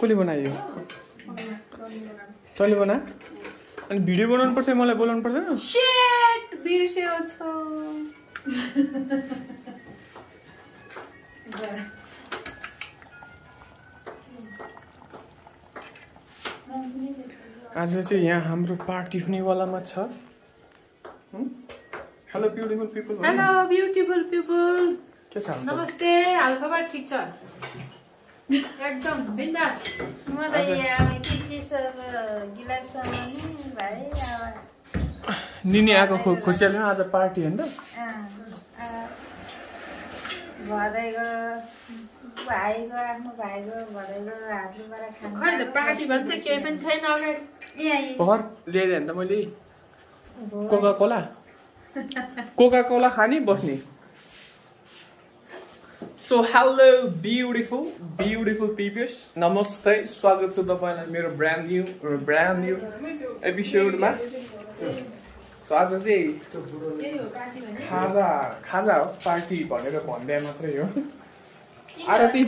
कसले बनायो? तैँले बना। अनि भिडियो बनाउनु पर्छ मलाई बोलाउनु पर्दैन सेट बिर्स्यो छ। आज चाहिँ यहाँ हाम्रो पार्टी हुनेवालामा छ। Hello beautiful people hello beautiful people के छ हाम्रो नमस्ते हालखबर ठिक छ? एकदम बिन्दास। निनी आएको खो आज पार्टी होइन? त भदैको भाइको आफ्नो भाइको भदैको हातबाट खानु खै त पार्टी भन्छ केही पनि छैन अगाडि। यहाँ भर ल्याइदियो भने त मैले। Coca Cola? कोका कोला खाने बस्ने। So hello beautiful beautiful peoples नमस्ते स्वागत छ तपाईँलाई मेरो ब्रान्ड न्यू ब्रान्ड न्यू एपिसोडमा सो आज चाहिँ खाजा खाजा हो पार्टी भनेर भन्दै मात्रै हो Aarti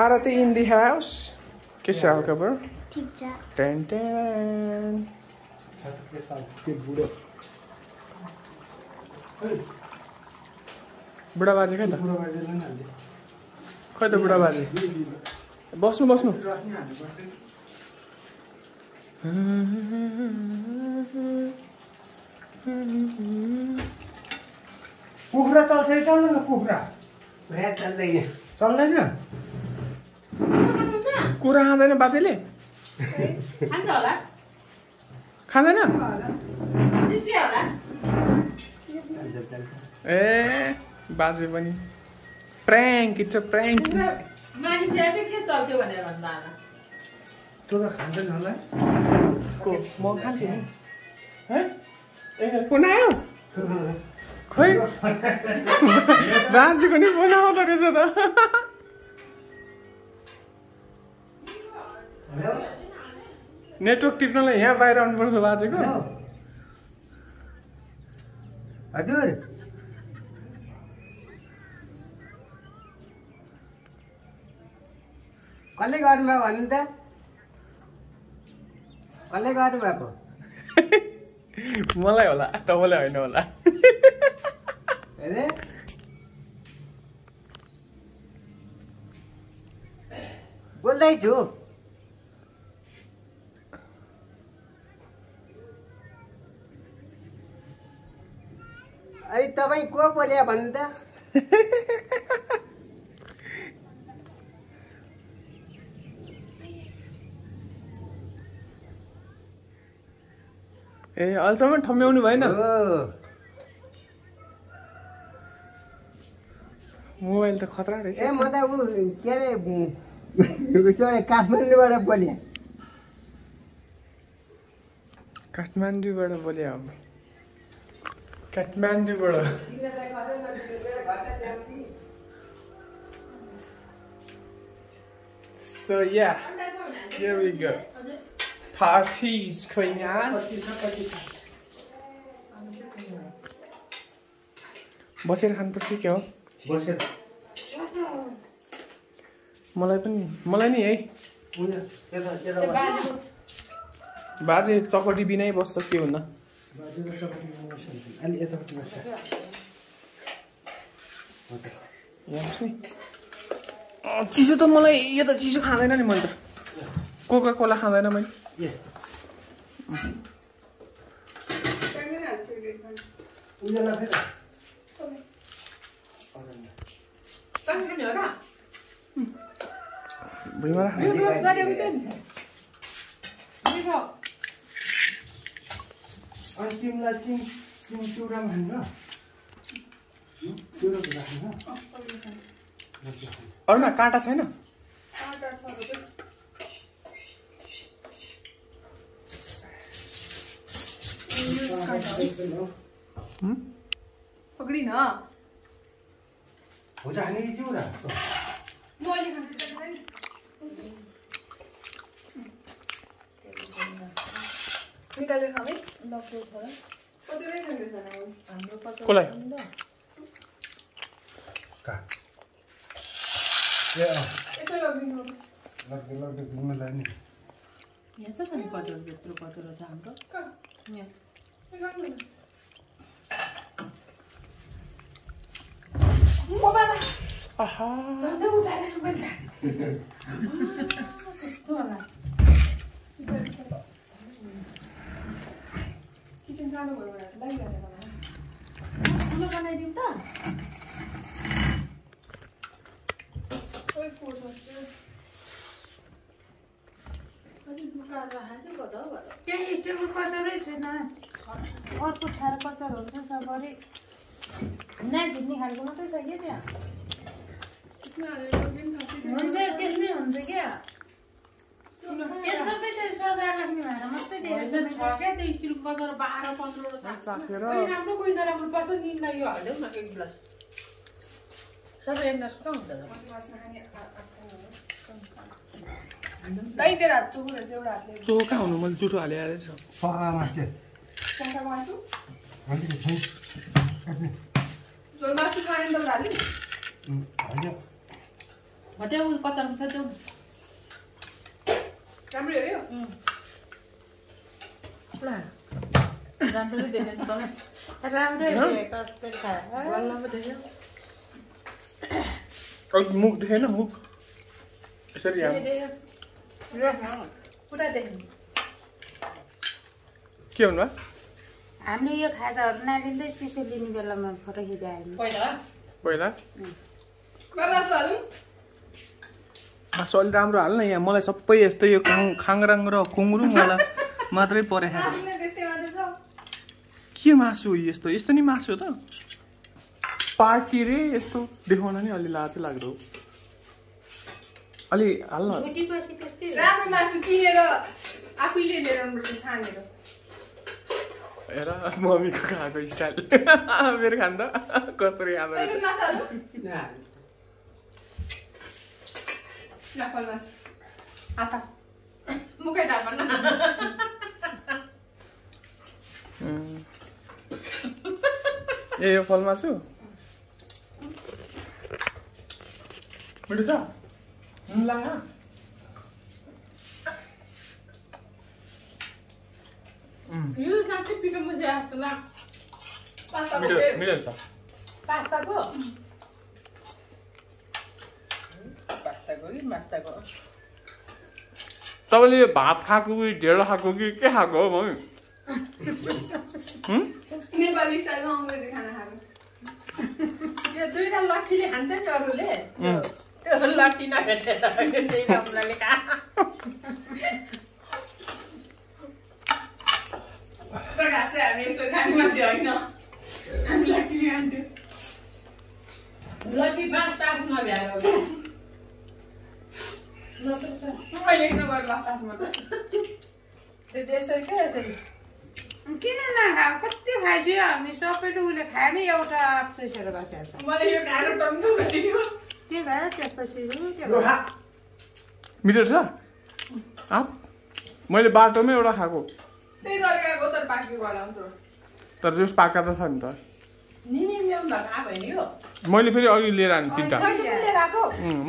Aarti in the house के छ हालखबर ठिक छ टेन टेन बुढा बाजे खै त? खै त बुढा बाजे? बस्नु बस्नु। कुखुरा चल्छ कि चल्दैन कुखुरा? चल्दैन। चल्दैन? कुरा खाँदैन बाजेले? खान्छ होला। खाँदैन? ए। बाजे पनि। प्र्याङ्क इट्स अ चाहिँ के चल्थ्यो भनेर भन्दा होला तँ त खाँदैन होला। को? म खान्छु नि। है? ए कुन आयो? खै बाजेको नि बनाउँदो रहेछ त। नेटवर्क टिप्नलाई यहाँ बाहिर आउनुपर्छ बाजेको। हजुर। कसले गर्नुभयो भन्नु त कसले गर्नुभएको मलाई होला तपाईँलाई होइन होला बोल्दैछु ऐ तपाईँ को बोल्यो भन्नु त ए अहिलेसम्म ठम्ब्याउनु भएन। मोबाइल त खतरा रहेछ। ए म त ऊ के अरे काठमाडौँबाट बोलेँ। काठमाडौँबाट बोले अब। काठमाडौँबाट। So yeah, here we go. Going on. बसेर खानुपर्छ के हो बसेर मलाई पनि मलाई नि है। बाजे चकटी बिनै बस्छ के हुन्न चिसो त मलाई यो त चिसो खाँदैन नि मैले त कोका कोला खाँदैन मैले उयोलाई फेरि भुइँमा अनि तिमीलाई तिम तिमी चुरामा खानु चुरो राख्नु अरूमा काँटा छैन पक्रिन हो त हामी चिउरा म अहिले खान्छु तपाईँ निकालेर खाने कति रहेछ का? ए अँ यसो लगिदिनु लग्दै लग्दै घुम्नलाई नि यहाँ छ नि कचौर त्यत्रो कचौर छ हाम्रो किचन सानो भयो भने लागिरहेको होला बनाइदिउँ त स्टिलको कचौरै छैन अर्को ठाडो कचौर हुन्छ सबरी नझिक्ने खालको मात्रै छ क्या त्यहाँ? हुन्छ त्यसमै हुन्छ क्या। सबै त्यो सजाएर राख्ने भएर मात्रै त्यो कचौर बाह्र राम्रो कोही नराम्रो पर्छ यो न एक गिलास। सबै एक गिलास कहाँ हुन्छ चोखो हुनु मैले जुठो हाले मासु झोल मासु त हाल्यो होइन त्यो उयो कतारमा छ त्यो राम्रो हेऱ्यो ल राम्रो देखेको छ राम्रै देख्यो मुख देखेन मुख यसरी पुरा देख्नु के भन्नु भयो हामीले यो खाजाहरू नालिँदै चिसो लिने बेलामा फोटो खिचायो। पहिला? हालौँ मासु अलिक राम्रो हाल न यहाँ मलाई सबै यस्तो यो खाङ खाङराङ र कुङ्रुङ वाला मात्रै परे त्यस्तै मात्रै छ। के मासु हो यस्तो? यस्तो नि मासु हो त। पार्टी रे यस्तो। देखाउन नि अलि लाजै लाग्दो। अलि हाल हेर मम्मीको खाएको स्टाइल मेरो खाँदा कसरी खाँदो रहेछ। ए यो फल मासु मिठो छ पास्ताको मिठो पे- मिठो छ पास्ताको पास्ताको कि मास्ताको तपाईँले भात खाएको कि ढेँडो खाएको कि के खाएको हो मम्मी हुँ? नेपाली स्टाइलमा अङ्ग्रेजी खाना खाएको यो दुईवटा लट्ठीले खान्छ नि अरूले उम्. त्यो लट्ठी नभेटेर दुईवटा उनीहरूले खा तर घाँस चाहिँ हामी यसो खाने मान्छे होइन हामी लट्ठी खान्थ्यो लट्ठी बाँस टाँस नभ्याएर त्यसरी क्या यसरी किन नखाऊ कति खाइसक्यो हामी सबैले उसले खायो नि एउटा चुसेर बसेको छ मलाई यो खाएर टम्टो बसियो के भयो त्यसपछि छ आप मैले बाटोमै एउटा खाएको त्यही तरिकाको तर तर जस पाका त छ नि त मैले फेरि अघि लिएर आएँ तिनवटा।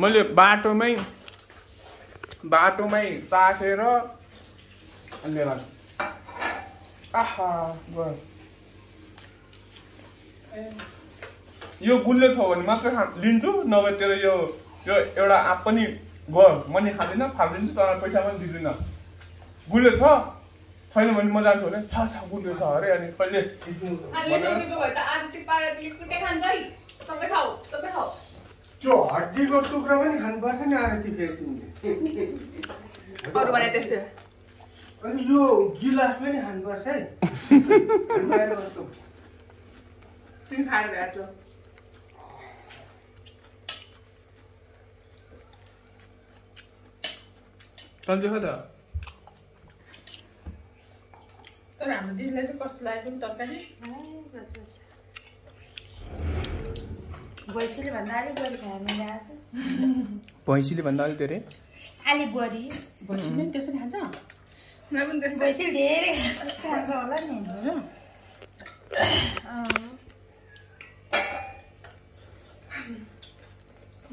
मैले बाटोमै बाटोमै अनि लिएर यो गुलियो छ भने मात्रै खा लिन्छु नभए तेरो यो यो एउटा आँप पनि गयो म नि खाँदिनँ फालिदिन्छु तर पैसा पनि दिँदिनँ। गुलियो छ? छैन भने म जान्छु भने छ छ गुलियो छ अरे अनि कहिले त्यो हड्डीको टुक्रा पनि खानुपर्छ नि आरती फेरि तिमीले अरू भने त्यस्तै। अनि यो गिलास पनि खानुपर्छ है। सन्चै छ। त? तर हाम्रो दिदीलाई चाहिँ कस्तो लाग्यो पनि तरकारी भैँसीले भन्दा अलिक बढी मैले आज भैँसीले भन्दा अलिक धेरै अलिक बढी भैँसीले पनि त्यसरी खान्छ मलाई पनि त्यस्तै भैँसीले धेरै खान्छ होला नि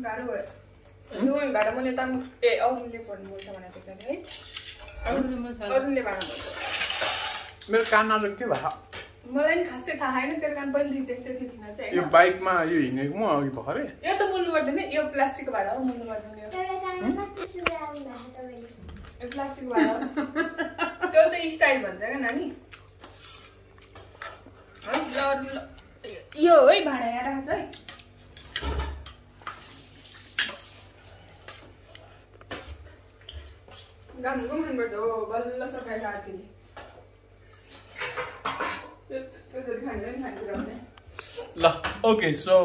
गाह्रो भयो भाडा मैले ताम ए अरूले थियो अरे है अरूले भाडा बोल्छ मेरो कान आज के भयो मलाई नि खासै थाहा छैन तेरो काम पहिलेदेखि त्यस्तै थियो किन चाहिँ यो होइन? बाइकमा यो हिँडेको म अघि यो त मुल्नु पर्दैन यो प्लास्टिकको भाडा हो मुल्नु पर्दैन यो। यो प्लास्टिकको भाडा हो। त्यो चाहिँ स्टाइल भन्छ क्या नानी। यो है भाडा यहाँ राख्छ है। गाउँको खानुपर्छ हो बल्ल सकाइ राति त्यसरी खाने पनि खाने कुरा ल ओके सो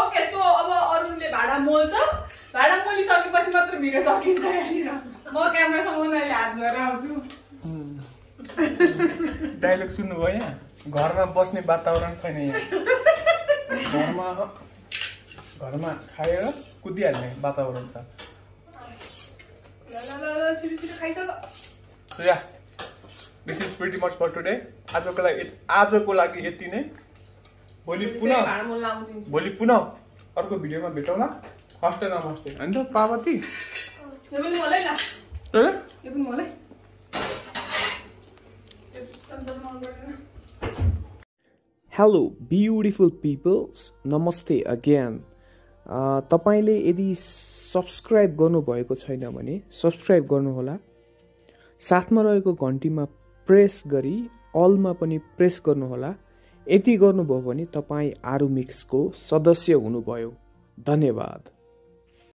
ओके सो अब अरूले भाडा मोल्छ। भाडा मोलिसकेपछि मात्र भिडियो सकिन्छ यहाँनिर। म क्यामेरासँग उनीहरूले हात धोएर आउँछु। डाइलग सुन्नुभयो यहाँ? घरमा बस्ने वातावरण छैन यहाँ। घरमा घरमा खाएर कुदिहाल्ने वातावरण छ। This is pretty much for today आजको लागि आजको लागि यति नै। भोलि पुनः भोलि पुनः अर्को भिडियोमा भेटौँला। हस्ते नमस्ते। होइन त पार्वती? हेलो ब्युटिफुल पिपल्स नमस्ते अगेन तपाईँले यदि सब्सक्राइब गर्नुभएको छैन भने सब्सक्राइब गर्नुहोला। साथमा रहेको घन्टीमा प्रेस गरी अलमा पनि प्रेस गर्नुहोला। यति गर्नुभयो भने तपाईँ आरु मिक्सको सदस्य हुनुभयो। धन्यवाद।